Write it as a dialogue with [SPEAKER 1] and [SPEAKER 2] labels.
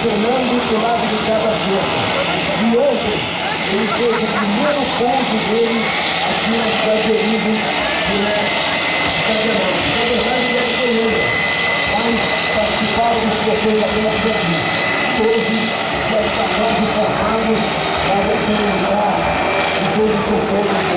[SPEAKER 1] Fernando do lado de cada ponto. E hoje, ele fez o primeiro ponto dele aqui na cidade de origem, que é Cadelão. Na verdade ele é de Colômbia, mas participaram dos professores apenas por aqui. Hoje vai estar quase formado para representar os de todos os professores